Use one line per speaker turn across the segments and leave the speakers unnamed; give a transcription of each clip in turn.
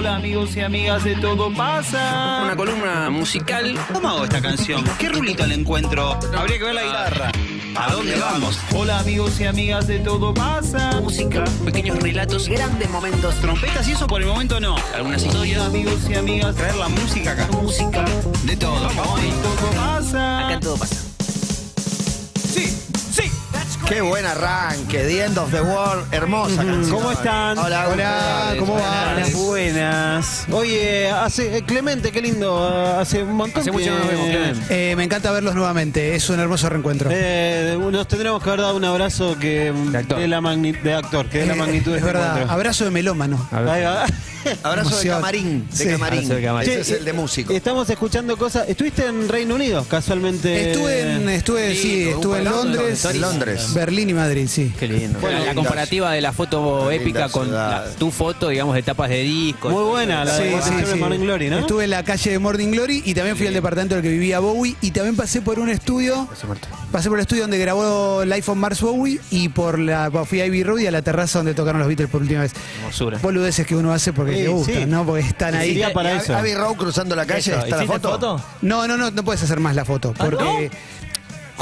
Hola amigos y amigas de Todo Pasa.
Una columna musical.
¿Cómo hago esta canción? ¿Qué rulito le encuentro? Habría que ver la guitarra. ¿A dónde vamos? Hola amigos y amigas de Todo Pasa.
Música, pequeños relatos,
Grandes momentos.
Trompetas y eso por el momento no.
algunas historias.
amigos y amigas. Traer la música acá.
Música, de todo.
Vamos, Todo Pasa.
Acá todo pasa.
Sí.
Qué buen arranque, The End of the World, hermosa canción.
¿Cómo están?
Hola,
Hola, ¿cómo va?
Buenas.
Buenas. Oye, hace eh, Clemente, qué lindo. eh, Hace un montón
Hace
que-
mucho no nos vemos, Clemente.
Eh, me encanta verlos nuevamente, es un hermoso reencuentro.
Eh, nos tendremos que haber dado un abrazo que
De actor.
de la magni- de actor, que es la
Eh,
magnitud de
es
este
verdad,
encuentro.
abrazo de melómano.
Ahí va.
Abrazo de
Emoción.
camarín, de
Sí.
camarín.
Abrazo de camarín.
Ese es el de músico.
Estamos escuchando cosas. ¿Estuviste en Reino Unido casualmente?
Estuve en, estuve,
Sí,
estuve en
de
Londres,
En Londres.
Berlín y Madrid, sí.
Qué lindo.
Bueno,
la, comparativa de la foto épica con la- tu foto, digamos, de tapas de discos.
Muy buena la
Sí,
de
sí,
Siempre
sí.
Morning Glory, ¿no?
Estuve en la calle de Morning Glory y también fui al departamento del que vivía Bowie y también pasé por un estudio, pasé por el estudio donde grabó Life on Mars Bowie y por la fui a Ivy Road y a la terraza donde tocaron los Beatles por última vez.
Hermosura.
Boludeces que uno hace porque
Sí,
le gustan,
sí.
¿no? Porque están ahí.
Iría para eso.
Abbey Road cruzando la calle, está la foto.
No, no, no, no puedes hacer más la foto porque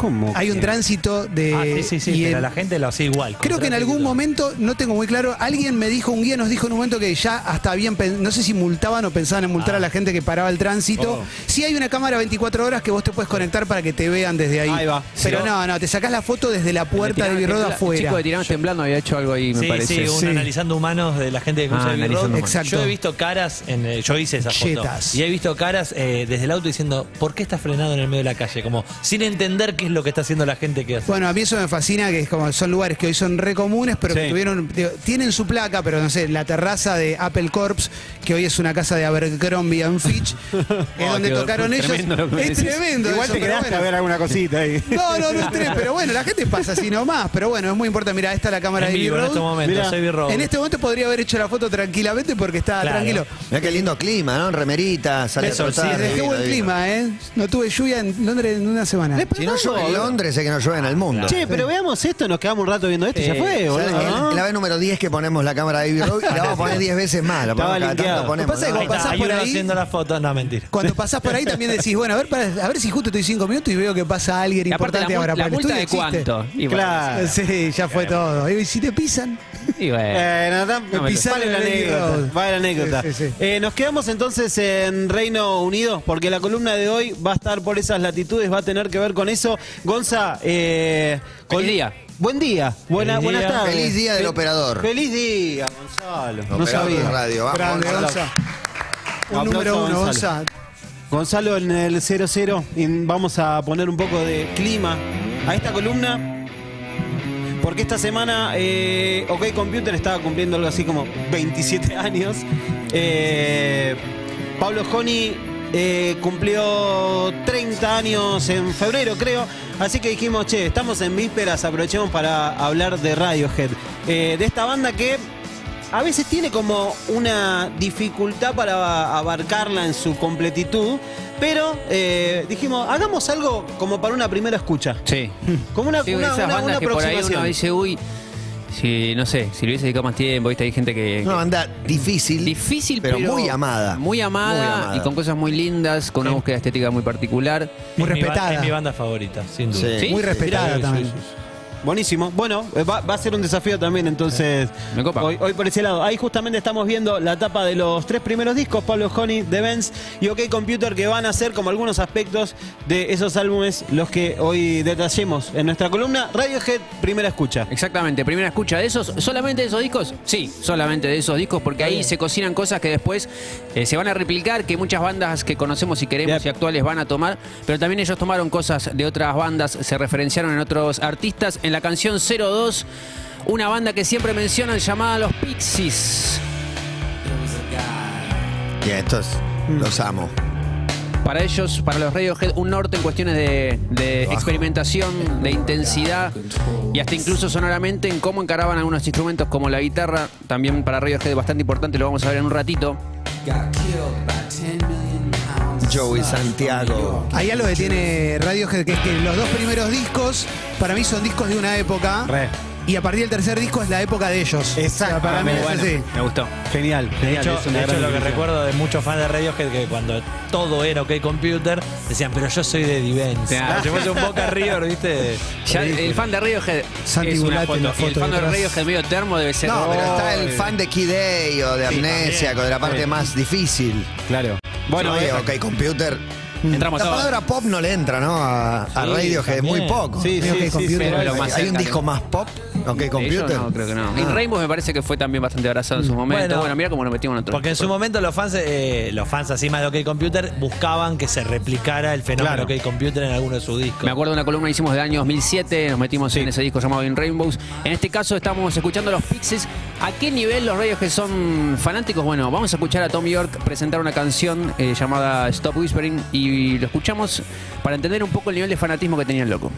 ¿Cómo?
hay un
que?
tránsito de
Ah, sí, sí, sí,
y
pero la gente lo hace igual.
Creo que en algún momento, no tengo muy claro, alguien me dijo, un guía nos dijo en un momento que ya hasta bien, no sé si multaban o pensaban en multar a la gente que paraba el tránsito.
Oh.
Sí hay una cámara 24 horas que vos te puedes conectar para que te vean desde ahí.
Ahí va.
Pero
Sí.
no, no, te sacás la foto desde la puerta de
Tembla-
afuera.
chico de Tiranos Temblando había hecho algo ahí, me
Sí,
parece.
sí, un
Sí.
analizando humanos de la gente que cruza
Ah,
el road.
humanos.
Exacto.
Yo he visto caras, en, eh, yo hice esa foto.
Chetas.
Y he visto caras eh, desde el auto diciendo, ¿por qué está frenado en el medio de la calle? Como sin entender qué es lo que está haciendo la gente que hace.
Bueno, a mí eso me fascina, que es como son lugares que hoy son re comunes, pero que tuvieron, digo, tienen su placa, pero no sé, la terraza de Apple Corps, que hoy es una casa de Abercrombie and Fitch, es donde
qué
tocaron ellos.
tremendo
Es
decís.
tremendo.
Igual
eso,
te quedaste
bueno.
a ver alguna cosita ahí.
No, no, no es tres, pero bueno, la gente pasa así nomás. Pero bueno, es muy importante. Mira, esta es la cámara
en
de
vivo, en. Abbey Road.
En este momento podría haber hecho la foto tranquilamente porque está
Claro.
tranquilo.
Mira qué lindo clima, ¿no? En remerita, sale a
Eso,
trotar,
sí,
Dejé buen clima, ¿eh? No tuve lluvia en Londres en una semana.
Si no en Londres, es que no llueve en el mundo.
Che, pero veamos esto, nos quedamos un rato viendo esto y ya fue, boludo. ¿no?
la vez número 10 que ponemos la cámara de Abbey Road y la vamos a poner 10 veces más. La
Estaba
ponemos cada
linkeado.
tanto, ponemos,
Pasa que
¿no?
Ahí
cuando
está,
pasás
hay
por
uno
ahí-
haciendo la foto, no, mentira.
Cuando pasás por ahí también decís, bueno, a ver, para- a ver si justo estoy cinco minutos y veo que pasa alguien
Y aparte,
importante
la, mul-
ahora.
la
porque el
multa de
estudio existe.
cuánto. Y bueno,
Claro.
Sí, ya fue todo. Y si te pisan,
y bueno.
Eh,
No
vale la anécdota. Vale la anécdota.
Sí, sí, sí.
Eh, nos quedamos entonces en Reino Unido, porque la columna de hoy va a estar por esas latitudes, va a tener que ver con eso. Gonza, eh, con-
día.
Buen día. Buena,
Feliz
buenas
día.
tardes.
Feliz día del operador.
Feliz día, Gonzalo. No
Operador de
sabía.
radio, vamos,
grande,
Gonzalo.
Gonza. Un número uno,
Gonzalo.
Gonza.
Gonzalo en el 00 y vamos a poner un poco de clima a esta columna. Porque esta semana eh, OK Computer estaba cumpliendo algo así como 27 años. Eh, Pablo Joni eh, cumplió 30 años en febrero, creo. Así que dijimos, che, estamos en vísperas, aprovechemos para hablar de Radiohead. De esta banda que a veces tiene como una dificultad para abarcarla en su completitud, pero eh, dijimos, hagamos algo como para una primera escucha.
Sí.
Como una,
Sí,
una-
esas
una-
bandas
una
que por ahí uno
aproximación.
dice, uy, si, no sé, si le hubiese dedicado más tiempo, viste, hay gente que...
Una banda difícil.
Difícil,
pero
pero,
muy amada.
Muy amada.
Muy amada.
y con cosas muy lindas, con una búsqueda estética muy particular.
Muy
Es mi
respetada.
Es mi banda favorita, sin duda.
Sí.
¿Sí?
Muy respetada
Sí,
también.
Buenísimo. Bueno, eh, va, va a ser un desafío también, entonces.
Me copa.
Hoy, hoy por ese lado. Ahí justamente estamos viendo la tapa de los tres primeros discos: Pablo Honey, The Benz y OK Computer, que van a ser como algunos aspectos de esos álbumes los que hoy detallemos en nuestra columna. Radiohead, primera escucha.
Exactamente, primera escucha de esos, solamente de esos discos, sí, solamente de esos discos, porque ahí se cocinan cosas que después eh, se van a replicar, que muchas bandas que conocemos y queremos
Yep.
y actuales van a tomar, pero también ellos tomaron cosas de otras bandas, se referenciaron en otros artistas. En la canción 02, una banda que siempre mencionan llamada Los Pixies.
Y estos los amo.
Para ellos, para los Radiohead, un norte en cuestiones de, experimentación, de intensidad y hasta incluso sonoramente en cómo encaraban algunos instrumentos como la guitarra. También para Radiohead bastante importante, lo vamos a ver en un ratito.
Joey Santiago.
Hay algo que tiene Radiohead, que es que los dos primeros discos, para mí son discos de una época.
Re.
Y a partir del tercer disco es la época de ellos.
Exacto.
O sea, para
Ah,
mí es
bueno.
así.
Me gustó.
Genial,
De hecho, de hecho, lo que recuerdo de muchos fans de Radiohead que cuando todo era OK Computer decían, pero yo soy de Divens.
Claro.
Si fuese un Boca River, ¿viste?
Ya, el fan de Radiohead
Santi
es una foto.
la
Y el
foto
fan de. Radiohead medio termo debe ser.
No, pero está el fan de Kid Day o de Amnesia,
también.
de la parte
Sí.
más difícil.
Claro. Bueno,
Bueno,
eh,
ok, computer.
Entramos
La
todos.
palabra pop no le entra, ¿no? A, a
Sí,
Radiohead,
también.
muy poco.
sí, sí,
Ok,
sí, sí,
computer.
Pero lo más
¿Hay un disco más pop? Ok, computer.
no, creo que no.
Ah.
Y Rainbow me parece que fue también bastante abrazado en su momento.
Bueno.
Bueno, mira cómo lo metimos en otro.
Porque en su momento los fans, eh, los fans así más de OK Computer buscaban que se replicara el fenómeno
Claro.
OK Computer en alguno de sus discos.
Me acuerdo de una columna que hicimos del año 2007, nos metimos en ese disco llamado In Rainbows. En este caso estamos escuchando a los Pixies. ¿A qué nivel los radios que son fanáticos? Bueno, vamos a escuchar a Tom York presentar una canción eh, llamada Stop Whispering y lo escuchamos para entender un poco el nivel de fanatismo que tenía el loco.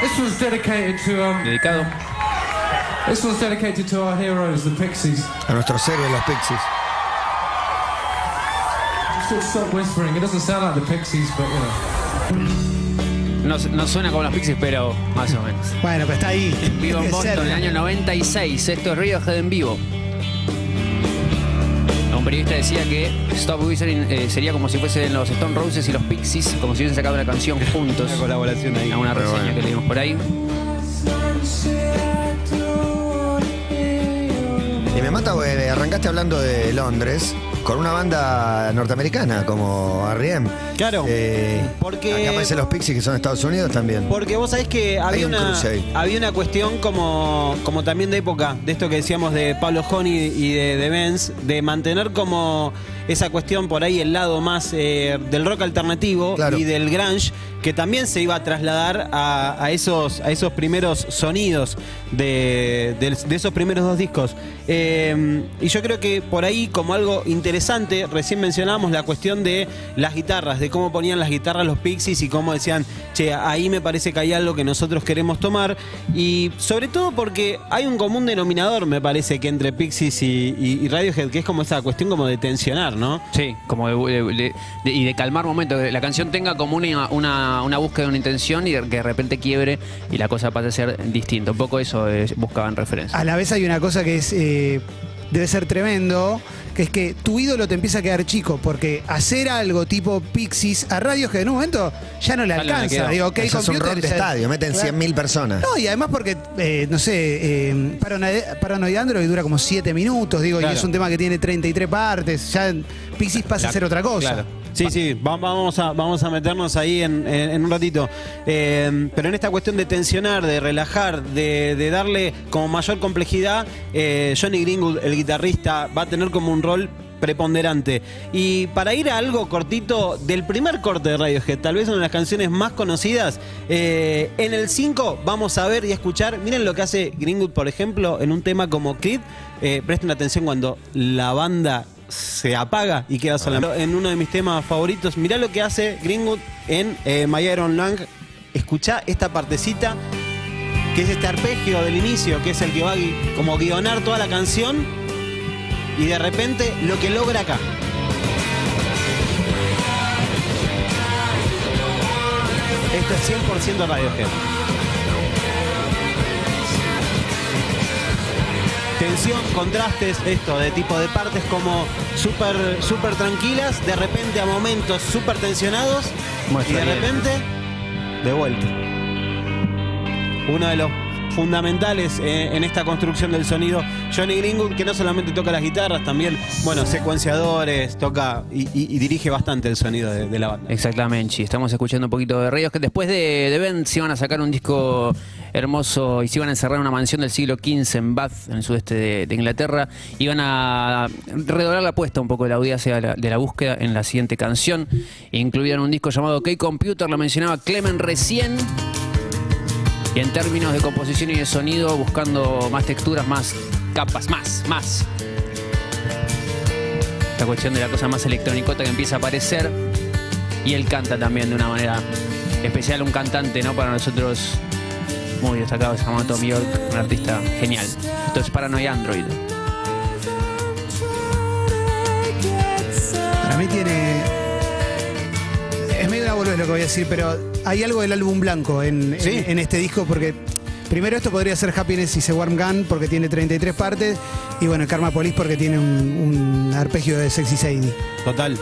This was dedicated to um,
Dedicado.
This was dedicated to our heroes, the Pixies.
A nuestros héroes, los Pixies.
Stop Whispering. It doesn't sound like the Pixies, but you know.
No, no suena como los Pixies, pero más o menos.
Bueno, pero está ahí.
Vivo en Boston en el año 96. Esto es Radiohead en vivo. Un periodista decía que Stop Whistling eh, sería como si fuesen los Stone Roses y los Pixies, como si hubiesen sacado una canción juntos.
Una colaboración ahí.
A una reseña
bueno.
que leímos por ahí.
Arrancaste hablando de Londres con una banda norteamericana como R.E.M.
Claro,
Eh,
porque-
Acá aparecen los Pixies que son de Estados Unidos también.
Porque vos sabés que había
un
una, había una cuestión como, como también de época, de esto que decíamos de Pablo Honey y de, de Benz, de mantener como esa cuestión por ahí el lado más eh, del rock alternativo
Claro.
y del grunge, que también se iba a trasladar a, a esos, a esos primeros sonidos de, de- de esos primeros dos discos. Eh, y yo creo que por ahí como algo interesante, recién mencionábamos la cuestión de las guitarras, de cómo ponían las guitarras los Pixies y cómo decían, che, ahí me parece que hay algo que nosotros queremos tomar. Y sobre todo porque hay un común denominador, me parece, que entre Pixies y, y- y Radiohead, que es como esa cuestión como de tensionar, ¿no?
Sí, como de, de- de- de- y de calmar momentos, que la canción tenga como una, una, una búsqueda de una intención y que de repente quiebre y la cosa pase a ser distinta. Un poco eso eh, buscaban referencia.
A la vez hay una cosa que es eh, debe ser tremendo, que es que tu ídolo te empieza a quedar chico, porque hacer algo tipo Pixies a radios que en un momento ya no le
Ya no le
alcanza. Digo, ok,
Eso es un rock de
ya-
estadio, meten
Claro.
100.000 personas.
No, y además porque, eh, no sé, eh, Paranoid, Paranoid Android dura como 7 minutos, digo,
Claro.
y es un tema que tiene 33 partes, ya Pixies pasa a ser otra cosa.
Claro. Sí, sí, va- vamos a, vamos a meternos ahí en, en- un ratito. Eh, pero en esta cuestión de tensionar, de relajar, de, de darle como mayor complejidad, eh, Johnny Greenwood, el guitarrista, va a tener como un rol preponderante. Y para ir a algo cortito del primer corte de Radiohead, tal vez una de las canciones más conocidas, eh, en el 5 vamos a ver y escuchar, miren lo que hace Greenwood, por ejemplo, en un tema como Creed, presten atención cuando la banda se apaga y queda sola. En uno de mis temas favoritos, mirá lo que hace Greenwood en eh, My Iron Lung. Escuchá esta partecita, que es este arpegio del inicio, que es el que va a gui- como guionar toda la canción. Y de repente lo que logra acá. Esto es 100% Radiohead. Tensión, contrastes, esto de tipo de partes como súper súper tranquilas, de repente a momentos súper tensionados
Muestra
y de
bien.
repente de vuelta. Uno de los fundamentales eh, en esta construcción del sonido, Johnny Greenwood, que no solamente toca las guitarras, también, bueno, secuenciadores, toca y, y- y dirige bastante el sonido de, de la banda.
Exactamente, sí. Estamos escuchando un poquito de Reyes que después de, de Ben se iban a sacar un disco hermoso y se iban a encerrar en una mansión del siglo XV en Bath, en el sudeste de, de Inglaterra. Iban a redoblar la apuesta un poco de la audiencia de la, búsqueda en la siguiente canción. Incluían un disco llamado K-Computer, lo mencionaba Clemen recién. Y en términos de composición y de sonido, buscando más texturas, más capas, más, más. Esta cuestión de la cosa más electronicota que empieza a aparecer. Y él canta también de una manera especial, un cantante, ¿no? Para nosotros muy destacado, se llama Tom York, un artista genial. Esto es Paranoid Android.
Para mí tiene. Es medio una boludez lo que voy a decir, pero hay algo del álbum blanco en,
Sí.
en, en este disco porque Primero esto podría ser Happiness y se Warm Gun porque tiene 33 partes. Y bueno, Karma Police porque tiene un, un arpegio de Sexy Sadie.
Total.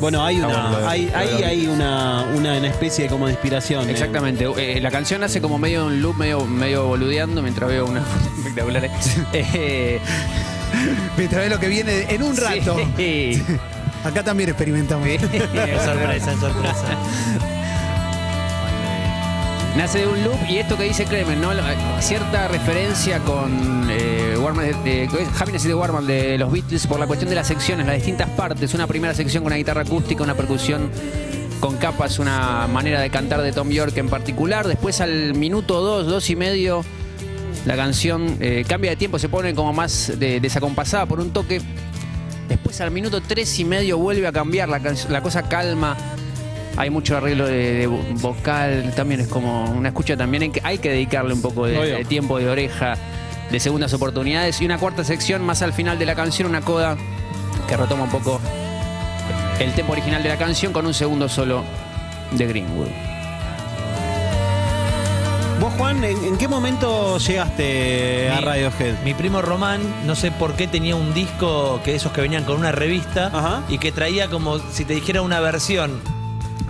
Bueno, hay una, hay, hay, hay una, una especie de como de inspiración. eh.
Exactamente. Eh, la canción hace como medio un loop, medio, medio boludeando mientras veo una espectacular. Eh,
Mientras ves lo que viene en un rato.
sí.
Acá también experimentamos.
En sorpresa, en sorpresa.
Nace de un loop y esto que dice Clemen, ¿no? Cierta referencia con eh, Warman, de, de- Happiness de Warman de los Beatles por la cuestión de las secciones, las distintas partes. Una primera sección con una guitarra acústica, una percusión con capas, una manera de cantar de Tom York en particular. Después al minuto dos, dos y medio, la canción eh, cambia de tiempo, se pone como más de- desacompasada por un toque. Después al minuto tres y medio vuelve a cambiar, la, la cosa calma. Hay mucho arreglo de, de vo- vocal, también es como una escucha también. Hay que, hay que dedicarle un poco de, tiempo de oreja, de segundas oportunidades. Y una cuarta sección más al final de la canción, una coda que retoma un poco el tempo original de la canción con un segundo solo de Greenwood.
Vos, Juan, ¿en, en qué momento llegaste a
Mi-
Radiohead?
Mi primo Román, no sé por qué tenía un disco que esos que venían con una revista
Ajá.
y que traía como si te dijera una versión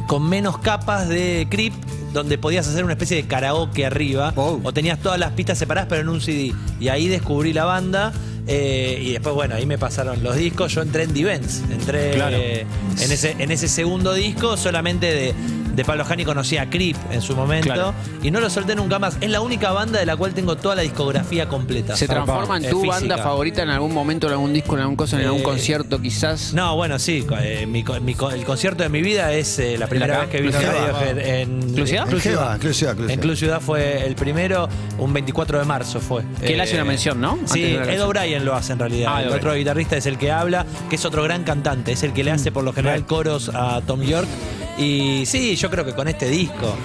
con menos capas de Creep, donde podías hacer una especie de karaoke arriba,
Oh.
o tenías todas las pistas separadas pero en un CD. Y ahí descubrí la banda. eh, y después, bueno, ahí me pasaron los discos. Yo entré en Divens. Entré
Claro.
eh, en, ese, en ese segundo disco solamente de, de Pablo Jani conocía a Creep en su momento.
Claro.
Y no lo solté nunca más. Es la única banda de la cual tengo toda la discografía completa.
¿Se transforma en tu
física.
banda favorita en algún momento, en algún disco, en algún cosa, en algún
Eh,
concierto quizás?
No, bueno, sí. eh, mi mi el concierto de mi vida es eh, la primera
acá?
vez que vine a
¿Club Ciudad?
Radiohead en
¿Club Ciudad?
Club
En Jeva,
Ciudad.
Club Ciudad, Club
En
Ciudad.
Club Ciudad fue el primero, un 24 de marzo fue.
Que él hace una mención, ¿no? Antes
Sí,
la
Ed. O'Brien lo hace en realidad.
Ah,
el otro guitarrista es el que habla, que es otro gran cantante, es el que le hace por lo general coros a Tom York. Y sí, yo creo que con este disco.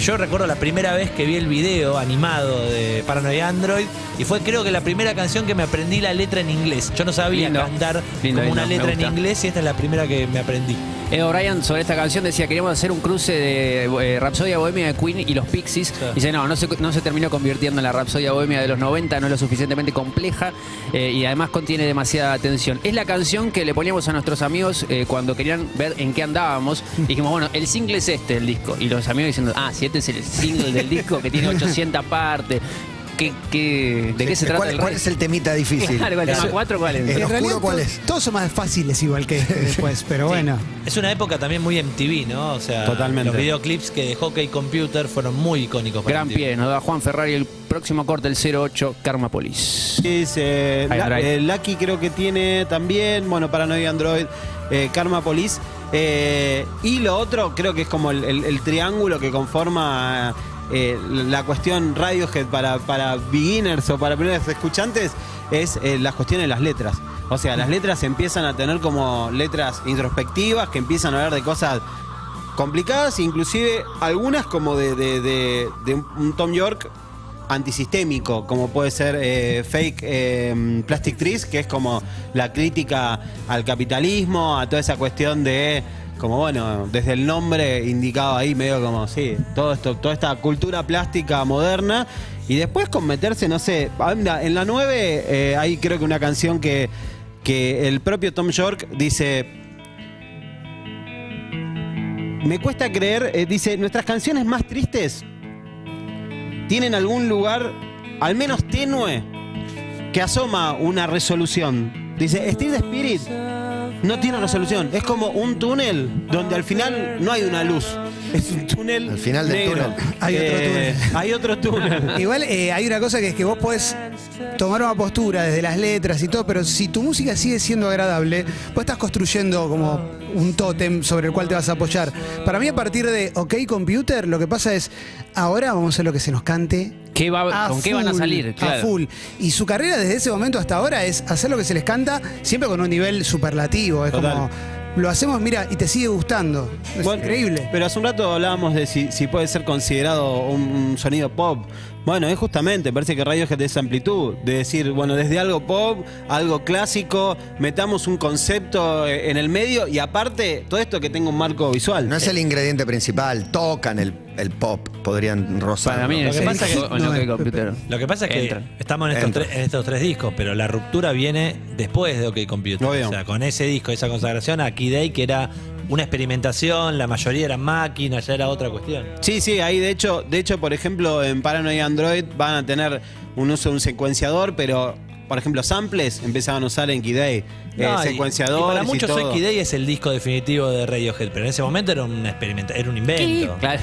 Yo recuerdo la primera vez que vi el video animado de Paranoia Android y fue creo que la primera canción que me aprendí la letra en inglés. Yo no sabía
Lindo.
cantar
Lindo,
como una
lindo,
letra en inglés y esta es la primera que me aprendí.
Ed O'Brien sobre esta canción decía queríamos hacer un cruce de eh, Rapsodia Bohemia de Queen y los Pixies.
Claro.
Dice, no, no se, no se terminó convirtiendo en la Rapsodia Bohemia de los 90, no es lo suficientemente compleja eh, y además contiene demasiada tensión. Es la canción que le poníamos a nuestros amigos eh, cuando querían ver en qué andábamos. Dijimos, bueno, el single es este, el disco. Y los amigos diciendo, ah, si este es el single del disco que tiene 800 partes. ¿Qué, qué, ¿De qué se trata
¿Cuál,
el
cuál es el temita difícil?
Claro, ¿el tema cuatro cuál es?
¿El
En
oscuro
realidad,
cuál es?
Todos son más fáciles igual que este después, pero bueno.
Es una época también muy MTV, ¿no? O sea,
Totalmente.
los videoclips que de Hockey Computer fueron muy icónicos para
Gran
MTV.
pie, nos da Juan Ferrari el próximo corte, el 08, Karma Police.
Dice,
Ahí,
La-
ahí.
eh, Lucky creo que tiene también, bueno, Paranoia Android, eh, Karma Police. eh, y lo otro creo que es como el, el- el triángulo que conforma eh, la cuestión Radiohead para, para beginners o para primeros escuchantes, es eh, las cuestiones de las letras. O sea, las letras empiezan a tener como letras introspectivas que empiezan a hablar de cosas complicadas, inclusive algunas como de, de- un Tom York antisistémico, como puede ser eh, Fake eh, Plastic Trees, que es como la crítica al capitalismo, a toda esa cuestión de, como bueno, desde el nombre indicado ahí, medio como, sí, todo esto, toda esta cultura plástica moderna. Y después con meterse, no sé, anda, en la 9 eh, hay creo que una canción que, que el propio Tom York dice, me cuesta creer, eh, dice, nuestras canciones más tristes tienen algún lugar, al menos tenue, que asoma una resolución. Dice, Steel Spirit no tiene resolución. Es como un túnel donde al final no hay una luz. Es un túnel.
Al final del
negro.
túnel.
Hay otro
Eh,
túnel.
Hay otro túnel.
Igual eh, hay una cosa que es que vos podés tomar una postura desde las letras y todo, pero si tu música sigue siendo agradable, vos estás construyendo como un tótem sobre el cual te vas a apoyar. Para mí, a partir de OK Computer, lo que pasa es, ahora vamos a hacer lo que se nos cante.
¿Qué va-
a
¿Con qué van a salir?
A full. Y su carrera desde ese momento hasta ahora es hacer lo que se les canta, siempre con un nivel superlativo. Es
Total.
como, lo hacemos, mira, y te sigue gustando. Es
Bueno,
increíble.
Pero hace un rato hablábamos de si, si puede ser considerado un, un sonido pop. Bueno, es justamente, parece que Radiohead es esa amplitud, de decir, bueno, desde algo pop, algo clásico, metamos un concepto eh, en el medio y aparte, todo esto que tenga un marco visual.
No es el ingrediente principal, tocan el, el pop, podrían rozar.
Para mí
Lo
es
que
el
pasa
disco
que-
no
que
es-
computer.
Lo que pasa es que estamos en estos, tres, en estos tres discos, pero la ruptura viene después de OK Computer.
Obvio.
O sea, con ese disco, esa consagración a Key Day, que era una experimentación, la mayoría eran máquinas, ya era otra cuestión.
Sí, sí, ahí de hecho, de hecho, por ejemplo, en Paranoid Android van a tener un uso de un secuenciador, pero por ejemplo, samples empezaban a usar en Key Eh,
No, y-
secuenciadores
y para
y
muchos
todo.
hoy Key Day es el disco definitivo de Radiohead, pero en ese momento era un experimento, era un invento.
Claro.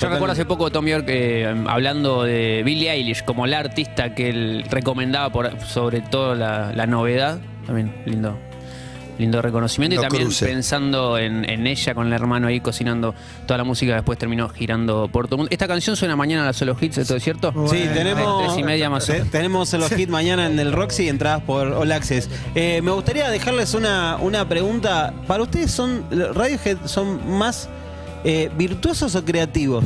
Yo recuerdo hace poco Tom York eh, hablando de Billie Eilish como la artista que él recomendaba por, sobre todo la, la novedad. También lindo. Lindo reconocimiento y también
cruce.
pensando en, en ella con el hermano ahí cocinando toda la música, después terminó girando por todo el mundo. Esta canción suena mañana a las solo hits, ¿esto es cierto?
Sí,
Bueno,
tenemos.
tres y media más
te- tenemos los hits mañana en el Roxy entradas por All Access. Eh, me gustaría dejarles una, una pregunta. ¿Para ustedes son Radiohead son más eh, virtuosos o creativos?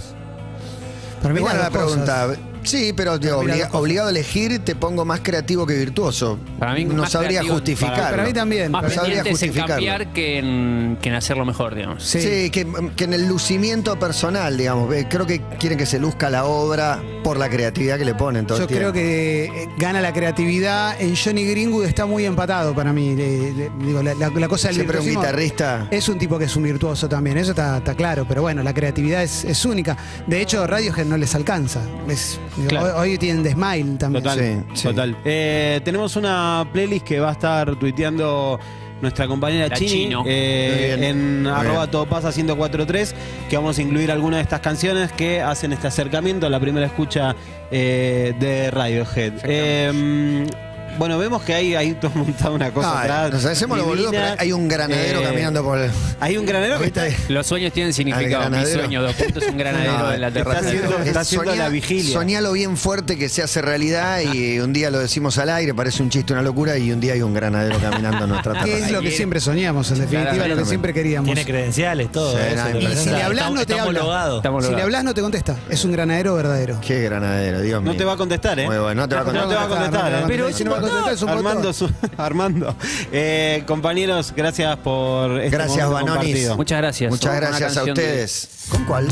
Para mí
Buena la
cosas.
pregunta. Sí, pero obliga- obligado a elegir te pongo más creativo que virtuoso.
Para mí,
no
más
sabría
creativo-
justificarlo.
Para mí también.
Más
Pero sabría
pendientes en
justificarlo.
cambiar que en, que en hacerlo mejor, digamos.
Sí.
Sí, que, que en el lucimiento personal, digamos. eh, Creo que quieren que se luzca la obra por la creatividad que le ponen todo
Yo
tiempo.
creo que eh, gana la creatividad. En Johnny Greenwood está muy empatado para mí. Le- le- digo, la, la- la cosa del
Siempre un
virtuosismo
guitarrista.
Es un tipo que es un virtuoso también, eso está, está claro. Pero bueno, la creatividad es, es única. De hecho, Radiohead no les alcanza. Es- digo,
Claro.
hoy, hoy tienen The Smile también.
Total,
Sí, sí.
total. Eh, tenemos una playlist que va a estar tuiteando nuestra compañera
La
Chini
Chino.
eh,
Muy bien,
en
muy
arroba
bien.
todo pasa 1043 que vamos a incluir algunas de estas canciones que hacen este acercamiento a la primera escucha eh, de Radiohead. Eh, bueno, vemos que hay ahí todo montado una cosa atrás.
nos hacemos los boludos,
divina.
pero hay un granadero
Eh,
caminando por el.
Hay un granadero que.
Los sueños tienen significado. Mi
granadero.
sueño, dos puntos, un granadero
No,
de la
está
terraza.
haciendo- está haciendo
Soñá-
la vigilia.
Soñalo bien fuerte que se hace realidad y un día lo decimos al aire, parece un chiste, una locura, y un día hay un granadero caminando en nuestra
Que
terraza.
es lo que siempre soñamos, en definitiva, lo que
Claramente.
siempre queríamos.
Tiene credenciales, todo.
Sí,
eso
nada,
te
y si
presenta.
le hablas,
Está-
no te
está
habla.
homologado.
Estamos
Si le
logrados.
hablas, no te contesta. Es un granadero verdadero.
Qué granadero, Dios mío.
no te va a contestar, ¿eh?
Muy bueno, no te va a
No
contestar.
te va a contestar, ¿eh?
Pero si no va a un
Armando, su- Armando. Eh, compañeros, gracias por este
Gracias,
momento
Banonis.
compartido.
Muchas gracias.
Muchas
Una
gracias a
canción de-
ustedes. ¿Con cuál?